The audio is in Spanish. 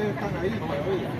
ustedes están ahí todavía.